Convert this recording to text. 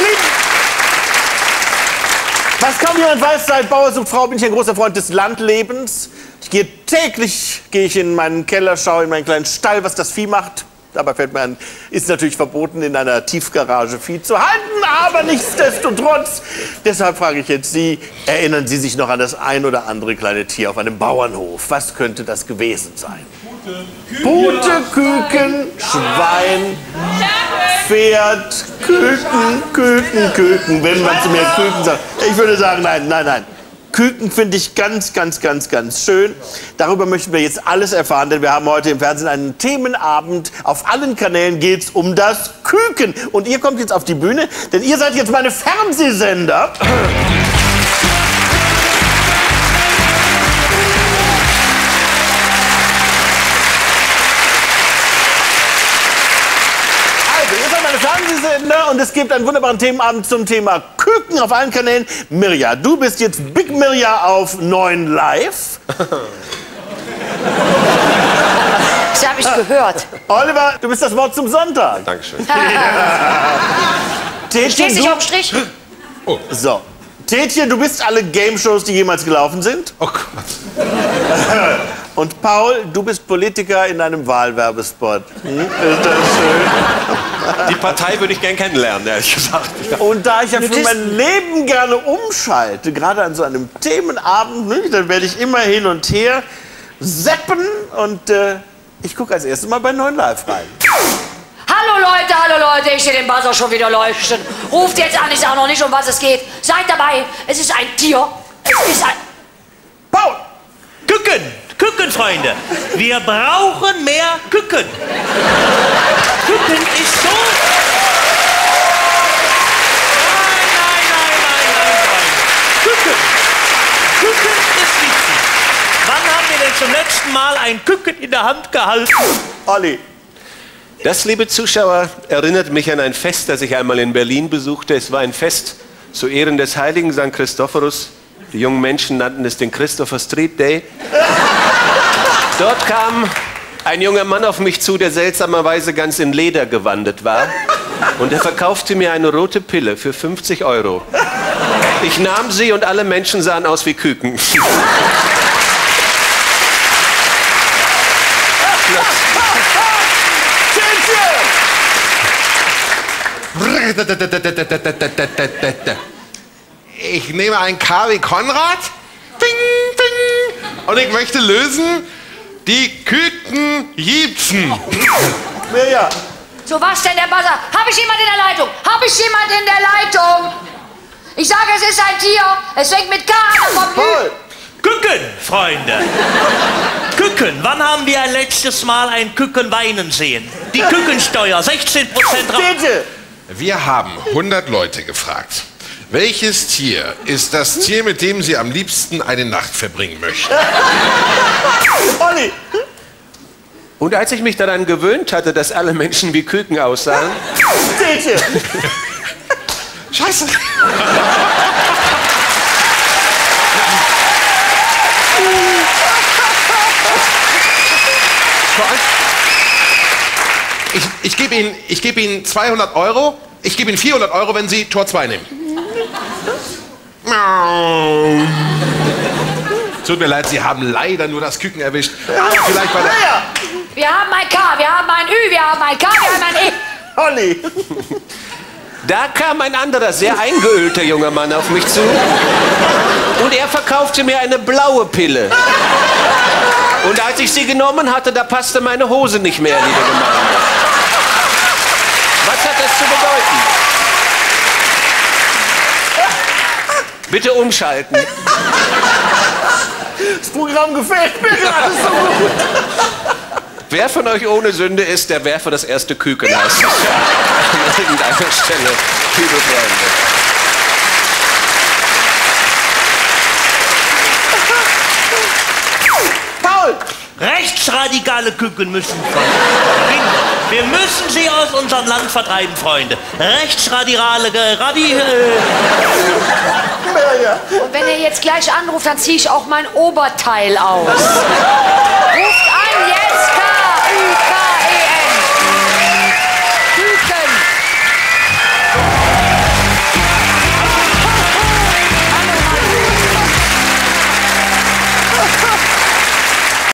Ihr Lieben, was kaum jemand weiß, seit Bauer sucht Frau bin ich ein großer Freund des Landlebens. Ich gehe täglich gehe ich in meinen Keller, schaue in meinen kleinen Stall, was das Vieh macht. Dabei fällt mir an, ist natürlich verboten, in einer Tiefgarage Vieh zu halten, aber nichtsdestotrotz. Deshalb frage ich jetzt Sie, erinnern Sie sich noch an das ein oder andere kleine Tier auf einem Bauernhof? Was könnte das gewesen sein? Pute, Küken, Schwein, Pferd, Küken, Küken, Küken. Wenn man zu mir Küken sagt. Ich würde sagen, nein, nein, nein. Küken finde ich ganz, ganz, ganz, ganz schön. Darüber möchten wir jetzt alles erfahren, denn wir haben heute im Fernsehen einen Themenabend. Auf allen Kanälen geht es um das Küken. Und ihr kommt jetzt auf die Bühne, denn ihr seid jetzt meine Fernsehsender. Ihr seid meine Fernsehsender und es gibt einen wunderbaren Themenabend zum Thema Küken auf allen Kanälen. Mirja, du bist jetzt Big Mirja auf 9 Live. Das habe ich gehört. Oliver, du bist das Wort zum Sonntag. Dankeschön. Tätchen, Stehst dich du, auf dem Strich? so. Tätchen, du bist alle Game-Shows, die jemals gelaufen sind. Oh Gott. Und Paul, du bist Politiker in einem Wahlwerbespot. Hm? Ist das schön? Die Partei würde ich gern kennenlernen, ehrlich gesagt. Und da ich ja für mein Leben gerne umschalte, gerade an so einem Themenabend, ne, dann werde ich immer hin und her seppen und äh, ich gucke als erstes mal bei 9 Live rein. Hallo Leute, hallo Leute, ich sehe den Buzzer schon wieder leuchten. Ruft jetzt an, ich sage noch nicht, um was es geht. Seid dabei, es ist ein Tier. Es ist ein... Küken, Kükenfreunde. Wir brauchen mehr Küken. Küken ist so. Nein, nein, nein, nein, nein, Freunde. Küken. Küken ist wichtig. Wann haben wir denn zum letzten Mal ein Küken in der Hand gehalten? Olli, Das, liebe Zuschauer, erinnert mich an ein Fest, das ich einmal in Berlin besuchte. Es war ein Fest zu Ehren des heiligen St. Christophorus. Die jungen Menschen nannten es den Christopher Street Day. Dort kam ein junger Mann auf mich zu, der seltsamerweise ganz in Leder gewandet war. Und er verkaufte mir eine rote Pille für 50 Euro. Ich nahm sie und alle Menschen sahen aus wie Küken. Ich nehme ein K wie Konrad. Ding, ding. Und ich möchte lösen, die Küken jiepsen. Mirja, So, was denn der Buzzer? Habe ich jemand in der Leitung? Habe ich jemand in der Leitung? Ich sage, es ist ein Tier. Es fängt mit K an kommt Ü. Küken, Freunde. Küken. Wann haben wir ein letztes Mal ein Küken weinen sehen? Die Kükensteuer, 16 Prozent. Tätchen! Wir haben 100 Leute gefragt. Welches Tier ist das Tier, mit dem Sie am liebsten eine Nacht verbringen möchten? Und als ich mich daran gewöhnt hatte, dass alle Menschen wie Küken aussahen! Scheiße. Ich, ich gebe Ihnen, ich gebe Ihnen 200 Euro. Ich gebe Ihnen 400 Euro, wenn Sie Tor 2 nehmen. Tut mir leid, Sie haben leider nur das Küken erwischt. Vielleicht bei der. Wir haben ein K, wir haben ein Ü, wir haben ein K, wir haben ein E. Olli! da kam ein anderer, sehr eingeölter junger Mann auf mich zu. Und er verkaufte mir eine blaue Pille. Und als ich sie genommen hatte, da passte meine Hose nicht mehr, liebe Gemeinde. Was hat das zu bedeuten? Bitte umschalten. Das Programm gefällt mir gerade so gut. Wer von euch ohne Sünde ist, der werfe das erste Küken aus. An irgendeiner Stelle, liebe Freunde. Paul! Rechtsradikale Küken müssen verschwinden. Wir müssen sie aus unserem Land vertreiben, Freunde. Rechtsradikale, Radi, äh! Und wenn ihr jetzt gleich anruft, dann ziehe ich auch mein Oberteil aus. Ruft